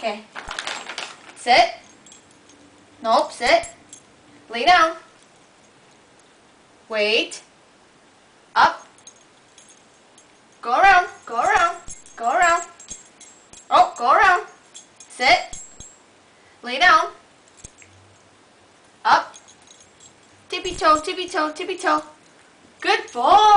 Okay. Sit. Nope, sit. Lay down. Wait. Up. Go around. Go around. Go around. Oh, go around. Sit. Lay down. Up. Tippy toe, tippy toe, tippy toe. Good boy.